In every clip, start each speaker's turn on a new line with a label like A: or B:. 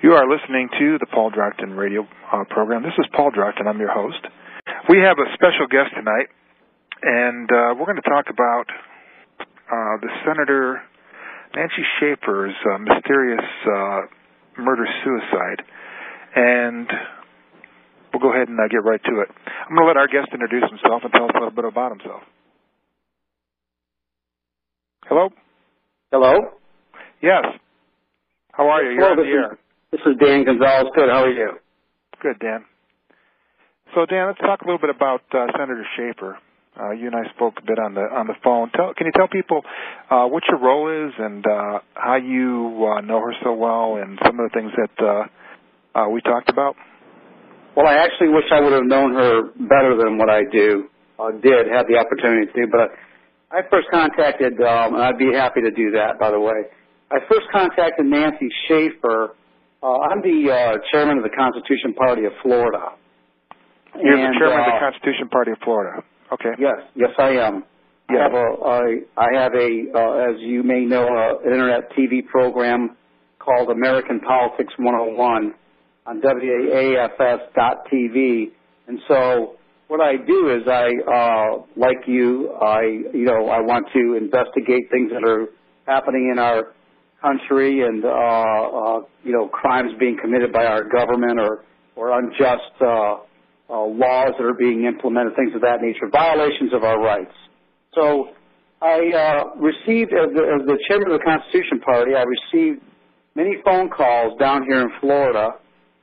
A: You are listening to the Paul Drockton radio uh, program. This is Paul Drockton. I'm your host. We have a special guest tonight, and uh, we're going to talk about uh, the Senator Nancy Schaefer's uh, mysterious uh, murder-suicide. And we'll go ahead and uh, get right to it. I'm going to let our guest introduce himself and tell us a little bit about himself. Hello?
B: Hello?
A: Yes. How are you? You're
B: Hello,
A: on the air.
B: This is Dan Gonzalez. Good. How are you?
A: Good, Dan. So, Dan, let's talk a little bit about uh, Senator Schaefer. Uh, you and I spoke a bit on the on the phone. Tell, can you tell people uh, what your role is and uh, how you uh, know her so well, and some of the things that uh, uh, we talked about?
B: Well, I actually wish I would have known her better than what I do. Uh, did have the opportunity to, but I first contacted, um, and I'd be happy to do that. By the way, I first contacted Nancy Schaefer. Uh, I'm the uh, chairman of the Constitution Party of Florida.
A: You're
B: And,
A: the chairman of
B: uh,
A: the Constitution Party of Florida. Okay.
B: Yes, yes, I am. I have a, I, I have a, uh, as you may know, uh, an internet TV program called American Politics 101 on WAFS.tv. And so what I do is I, uh, like you, I, you know, I want to investigate things that are happening in our country and, uh, uh, you know, crimes being committed by our government or, or unjust, uh, uh, laws that are being implemented, things of that nature, violations of our rights. So I uh, received, as the, as the chairman of the Constitution Party, I received many phone calls down here in Florida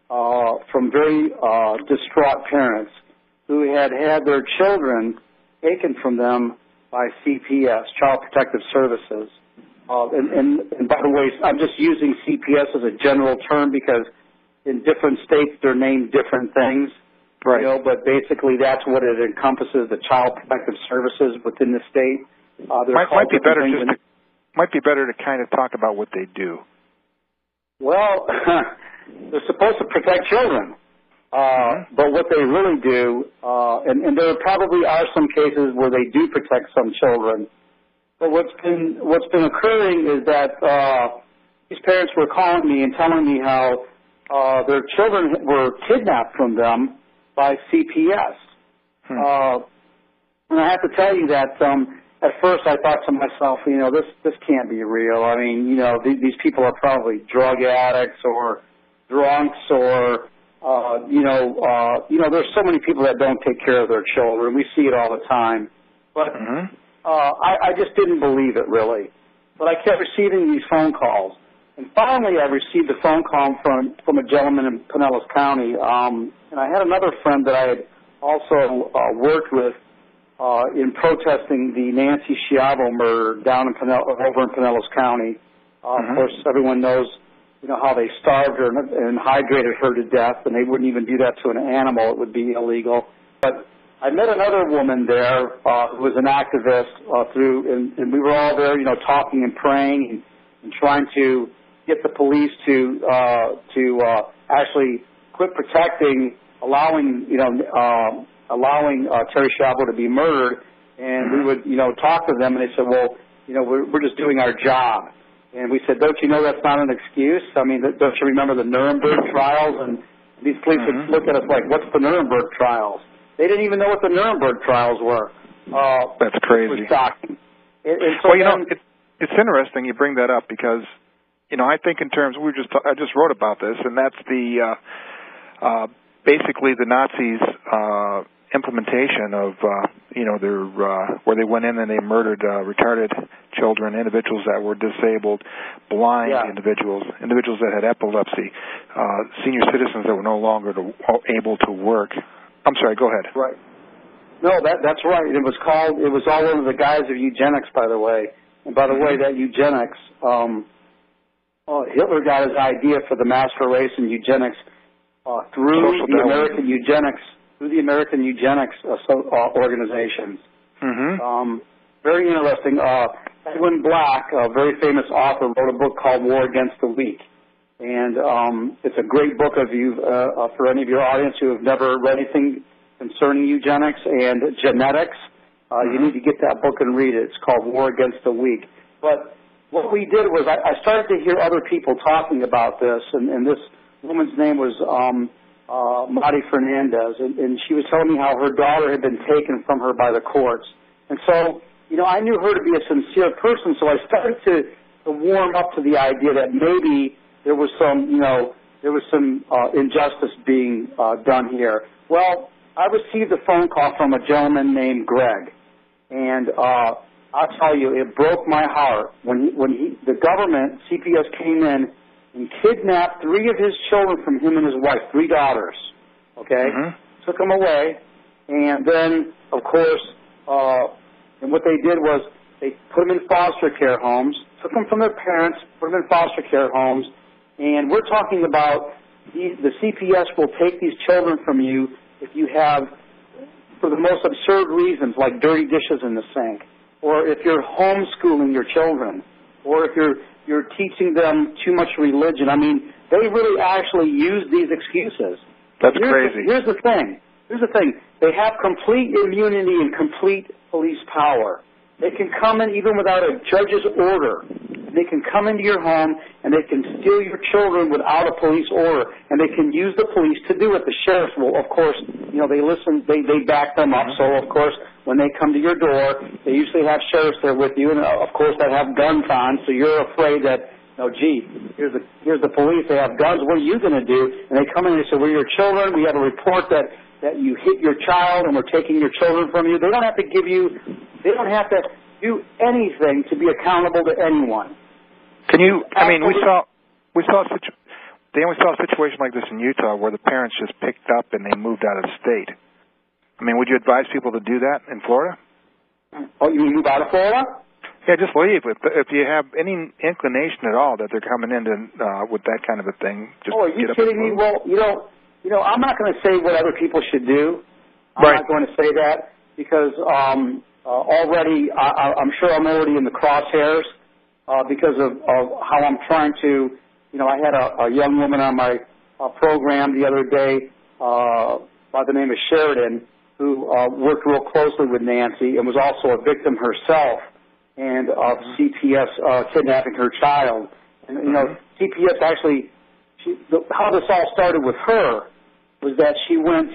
B: uh, from very uh, distraught parents who had had their children taken from them by CPS, Child Protective Services. Uh, and, and, and by the way, I'm just using CPS as a general term because in different states they're named different things.
A: Right.
B: You know, but basically that's what it encompasses, the child protective services within the state. Uh,
A: Might, might be better just to, might be better to kind of talk about what they do.
B: Well, they're supposed to protect children. Uh,
A: Mm-hmm.
B: But what they really do, uh, and, and there probably are some cases where they do protect some children. But what's been what's been occurring is that uh, these parents were calling me and telling me how uh, their children were kidnapped from them by CPS.
A: Hmm.
B: Uh, and I have to tell you that um, at first I thought to myself, you know, this this can't be real. I mean, you know, th- these people are probably drug addicts or drunks or uh, you know, uh, you know, there's so many people that don't take care of their children. We see it all the time. But
A: hmm
B: uh, I, I just didn't believe it really. But I kept receiving these phone calls. And finally I received a phone call from, from a gentleman in Pinellas County. Um, and I had another friend that I had also uh, worked with uh, in protesting the Nancy Schiavo murder down in Pinell- over in Pinellas County. Uh,
A: Mhm.
B: Of course, everyone knows, you know, how they starved her and, and hydrated her to death, and they wouldn't even do that to an animal; it would be illegal. But I met another woman there uh, who was an activist uh, through, and, and we were all there, you know, talking and praying and, and trying to get the police to uh, to uh, actually quit protecting, allowing, you know, uh, allowing uh, Terry Schiavo to be murdered. And we would, you know, talk to them, and they said, well, you know, we're, we're just doing our job. And we said, don't you know that's not an excuse? I mean, don't you remember the Nuremberg trials? And these police
A: Mhm.
B: would look at us like, what's the Nuremberg trials? They didn't even know what the Nuremberg trials were. Uh,
A: That's
B: it
A: crazy.
B: was shocking. And, and so
A: well, you know,
B: then-
A: it, it's interesting you bring that up because, you know, I think in terms we just I just wrote about this, and that's the uh, uh, basically the Nazis' uh, implementation of uh, you know their uh, where they went in and they murdered uh, retarded children, individuals that were disabled, blind
B: Yeah.
A: individuals, individuals that had epilepsy, uh, senior citizens that were no longer to, able to work. I'm sorry. Go ahead.
B: Right. No, that that's right. It was called. It was all under the guise of eugenics, by the way. And by the way, that eugenics, um, uh, Hitler got his idea for the master race and eugenics uh, through
A: Social
B: the. American eugenics, through the American eugenics uh, so, uh, organizations.
A: Mm-hmm.
B: Um, very interesting. Uh, Edwin Black, a very famous author, wrote a book called War Against the Weak. And um, it's a great book of you uh, uh, for any of your audience who have never read anything concerning eugenics and genetics. Uh, You
A: Mhm.
B: need to get that book and read it. It's called War Against the Weak. But what we did was I, I started to hear other people talking about this, and, and this woman's name was um, uh, Mari Fernandez, and, and she was telling me how her daughter had been taken from her by the courts. And so, you know, I knew her to be a sincere person, so I started to, to warm up to the idea that maybe there was some, you know, there was some uh, injustice being uh, done here. Well, I received a phone call from a gentleman named Greg, and uh, I'll tell you, it broke my heart when he, when he, the government CPS came in and kidnapped three of his children from him and his wife, three daughters. Okay,
A: Mhm.
B: took them away, and then of course, uh, and what they did was they put them in foster care homes, took them from their parents, put them in foster care homes, and we're talking about the, the CPS will take these children from you if you have, for the most absurd reasons, like dirty dishes in the sink, or if you're homeschooling your children, or if you're you're teaching them too much religion. I mean, they really actually use these excuses.
A: That's
B: here's
A: crazy.
B: The, here's the thing. Here's the thing. They have complete immunity and complete police power. They can come in even without a judge's order. They can come into your home and they can steal your children without a police order, and they can use the police to do it. The sheriffs will, of course, you know, they listen, they they back them up. So, of course, when they come to your door, they usually have sheriffs there with you, and uh, of course, they have guns on. So you're afraid that no, gee, here's the here's the police. They have guns. What are you going to do? And they come in and they say, "We're your children. We have a report that that you hit your child, and we're taking your children from you." They don't have to give you. They don't have to do anything to be accountable to anyone.
A: Can you? I mean, we saw we saw a situ- Dan, we saw a situation like this in Utah where the parents just picked up and they moved out of state. I mean, would you advise people to do that in Florida?
B: Oh, you mean move out of Florida?
A: Yeah, just leave. If, if you have any inclination at all that they're coming into uh, with that kind of a thing, just
B: oh, are you kidding me? Well, you know, you know, I'm not going to say what other people should do. I'm
A: Right.
B: not going to say that because um, already I, I- I'm sure I'm already in the crosshairs uh, because of, of how I'm trying to. You know, I had a, a young woman on my uh, program the other day uh, by the name of Sheridan who uh, worked real closely with Nancy and was also a victim herself and of CPS uh, kidnapping her child. And you know, CPS actually, she, the, how this all started with her was that she went,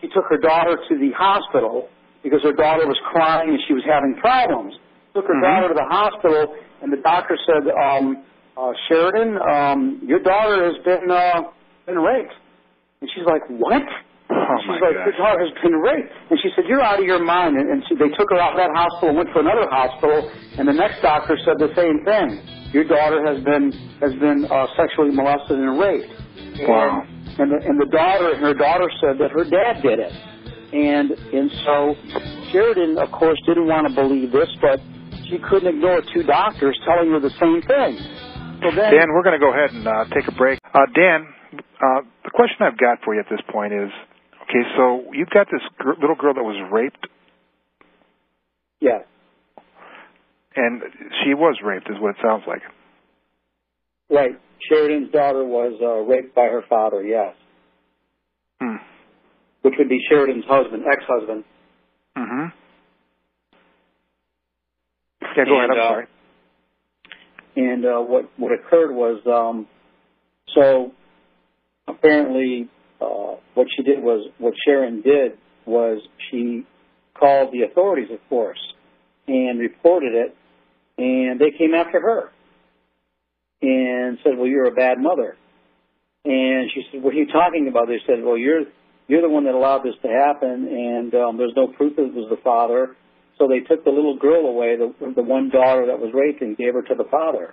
B: she took her daughter to the hospital because her daughter was crying and she was having problems. Took her
A: Mhm.
B: daughter to the hospital, and the doctor said, um, uh, "Sheridan, um, your daughter has been uh, been raped." And she's like, "What?"
A: Oh
B: She's like,
A: gosh.
B: your daughter has been raped. And she said, you're out of your mind. And, and she, they took her out of that hospital, and went to another hospital, and the next doctor said the same thing. Your daughter has been has been uh, sexually molested and raped.
A: Wow.
B: And, and the, and the daughter, her daughter said that her dad did it. And and so Sheridan, of course, didn't want to believe this, but she couldn't ignore two doctors telling her the same thing. So then,
A: Dan, we're going to go ahead and uh, take a break. Uh, Dan, uh, the question I've got for you at this point is, okay, so you've got this gr- little girl that was raped,
B: Yes.
A: and she was raped, is what it sounds like.
B: right. Sheridan's daughter was uh, raped by her father. Yes.
A: Hmm.
B: Which would be Sheridan's husband, ex-husband.
A: Mm-hmm. Yeah, go ahead.
B: And,
A: I'm
B: uh,
A: sorry.
B: And uh, what what occurred was, um, so apparently, uh, what she did was what Sharon did was she called the authorities, of course, and reported it, and they came after her and said, "Well, you're a bad mother." And she said, "What are you talking about?" They said, "Well, you're you're the one that allowed this to happen, and um, there's no proof that it was the father." So they took the little girl away, the the one daughter that was raped, and gave her to the father.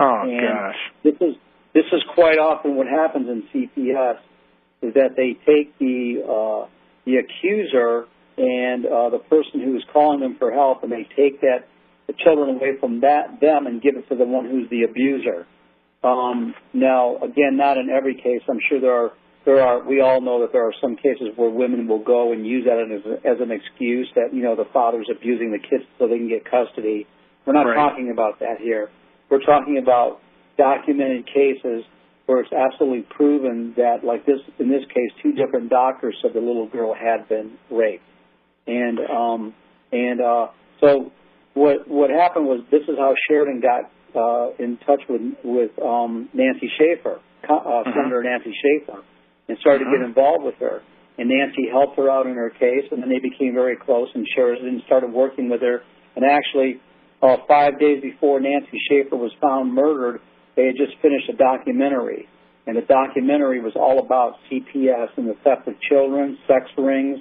A: Oh
B: and
A: gosh.
B: This is this is quite often what happens in CPS is that they take the uh, the accuser and uh, the person who is calling them for help, and they take that the children away from that them and give it to the one who's the abuser. Um, now, again, not in every case. I'm sure there are there are. We all know that there are some cases where women will go and use that as, as an excuse that you know the father's abusing the kids so they can get custody. We're not
A: Right.
B: talking about that here. We're talking about documented cases where it's absolutely proven that, like this, in this case, two different doctors said the little girl had been raped, and um, and uh, so what what happened was this is how Sheridan got uh, in touch with with um, Nancy Schaefer. uh, mm-hmm. Senator Nancy Schaefer and started mm-hmm. to get mm-hmm. involved with her. And Nancy helped her out in her case, and then they became very close. And Sheridan started working with her. And actually, uh, five days before Nancy Schaefer was found murdered, they had just finished a documentary. And the documentary was all about CPS and the theft of children, sex rings,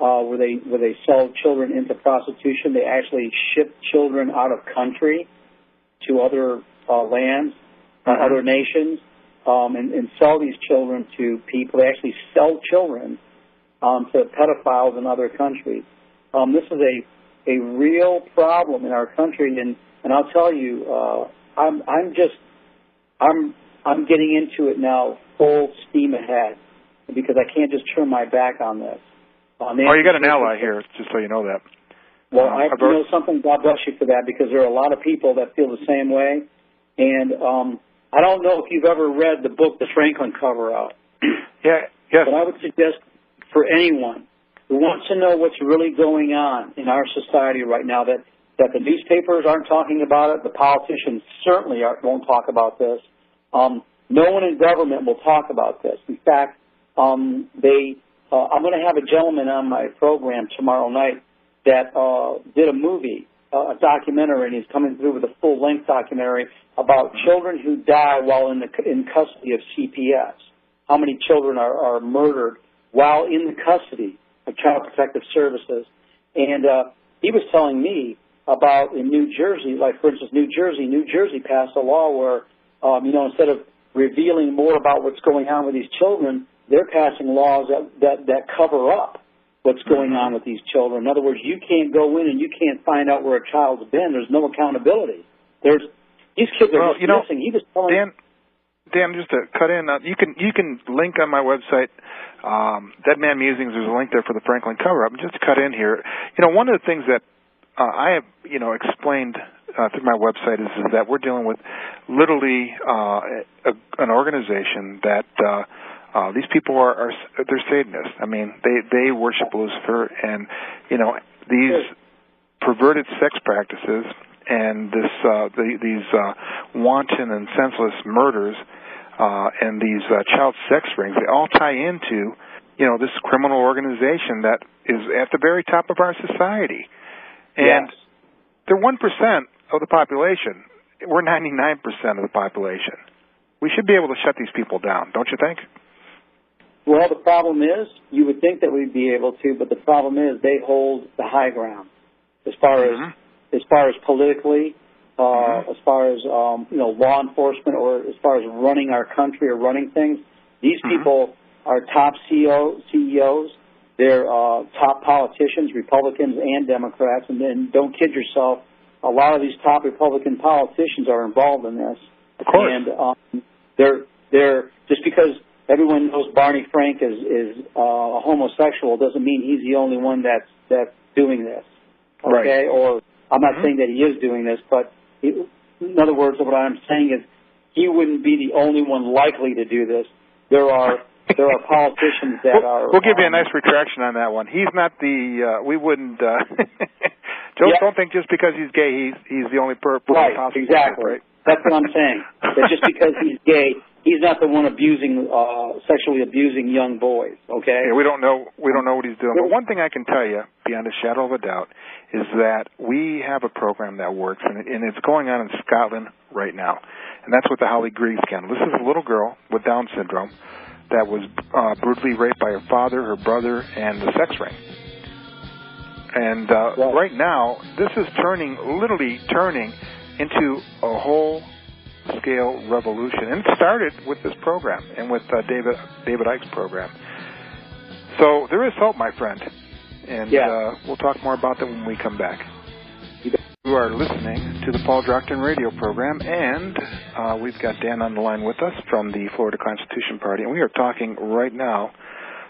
B: uh, where they where they sell children into prostitution. They actually ship children out of country to other uh, lands, uh, mm-hmm. other nations, um, and, and sell these children to people. They actually sell children um, to pedophiles in other countries. Um, this is a a real problem in our country, and and I'll tell you, uh, I'm I'm just I'm I'm getting into it now, full steam ahead, because I can't just turn my back on this.
A: Um, oh, you got an ally here, just so you know that.
B: Well, uh, I you know something. God bless you for that, because there are a lot of people that feel the same way, and um, I don't know if you've ever read the book, The Franklin Cover Up.
A: Yeah. Yes.
B: But I would suggest for anyone who wants to know what's really going on in our society right now that that the newspapers aren't talking about it, the politicians certainly won't talk about this. Um, no one in government will talk about this. In fact, um, they. Uh, I'm going to have a gentleman on my program tomorrow night that uh, did a movie, a documentary, and he's coming through with a full-length documentary about children who die while in the in custody of CPS. How many children are, are murdered while in the custody of Child Protective Services. And uh, he was telling me about in New Jersey, like for instance, New Jersey, New Jersey passed a law where, um, you know, instead of revealing more about what's going on with these children, they're passing laws that, that, that cover up what's going on with these children. In other words, you can't go in and you can't find out where a child's been. There's no accountability. There's these kids are
A: well,
B: just
A: you know,
B: missing. He was telling
A: Dan, Dan, just to cut in, uh, you can you can link on my website um, Dead Man Musings. There's a link there for the Franklin cover up. Just to cut in here, you know, one of the things that uh, I have, you know, explained uh, through my website is, is that we're dealing with literally uh, a, an organization that uh, uh, these people are, are they're Satanists. I mean, they they worship Lucifer, and you know these perverted sex practices and this uh, the, these uh, wanton and senseless murders uh, and these uh, child sex rings, they all tie into, you know, this criminal organization that is at the very top of our society. And
B: yes.
A: they're 1% of the population. We're 99% of the population. We should be able to shut these people down, don't you think?
B: Well, the problem is, you would think that we'd be able to, but the problem is they hold the high ground as far mm-hmm. as as far as politically, uh, mm-hmm. as far as um, you know, law enforcement, or as far as running our country or running things. These mm-hmm. people are top CEO, CEOs. They're uh, top politicians, Republicans and Democrats. And then don't kid yourself, a lot of these top Republican politicians are involved in this.
A: Of course.
B: And um, they're they're just because everyone knows Barney Frank is is uh, a homosexual doesn't mean he's the only one that's that's doing this. Okay,
A: right.
B: or I'm not mm-hmm. saying that he is doing this, but he, in other words, what I'm saying is he wouldn't be the only one likely to do this. There are there are politicians that
A: we'll,
B: are.
A: We'll give you a nice retraction on that one. He's not the. Uh, we wouldn't. Uh, Joe,
B: yeah.
A: don't think just because he's gay, he's he's the only per- person
B: right,
A: possible.
B: Exactly.
A: Right?
B: That's what I'm saying. that just because he's gay, he's not the one abusing, uh, sexually abusing young boys. Okay.
A: Yeah, we don't know. We don't know what he's doing. But one thing I can tell you, beyond a shadow of a doubt, is that we have a program that works, and, and it's going on in Scotland right now, and that's with the Holly Greaves scandal. This is a little girl with Down syndrome that was uh, brutally raped by her father, her brother, and the sex ring. And uh, right now, this is turning, literally turning, into a whole scale revolution. And it started with this program and with uh, David David Icke's program. So there is hope, my friend. And
B: yeah.
A: uh, we'll talk more about that when we come back. You are listening to the Paul Drockton radio program, and uh, we've got Dan on the line with us from the Florida Constitution Party, and we are talking right now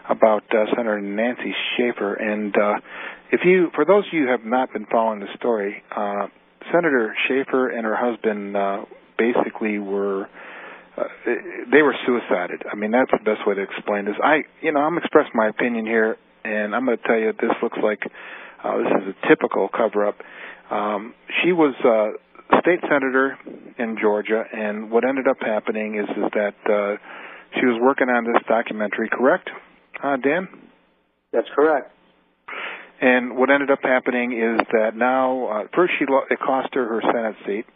A: about uh, Senator Nancy Schaefer. And uh, if you, for those of you who have not been following the story, uh, Senator Schaefer and her husband uh, basically were uh, they were suicided. I mean, that's the best way to explain this. I, you know, I'm expressing my opinion here, and I'm going to tell you this looks like uh, this is a typical cover-up. Um, she was uh, state senator in Georgia, and what ended up happening is is that uh, she was working on this documentary. Correct, uh, Dan?
B: That's correct.
A: And what ended up happening is that now, uh, first she lo- it cost her her Senate seat,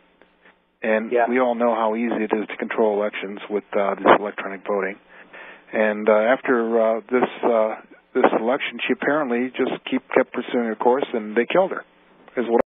A: and
B: Yeah.
A: we all know how easy it is to control elections with uh, this electronic voting. And uh, after uh, this uh, this election, she apparently just keep kept pursuing her course, and they killed her. Is what